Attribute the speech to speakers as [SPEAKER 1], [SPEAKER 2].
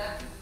[SPEAKER 1] Yeah.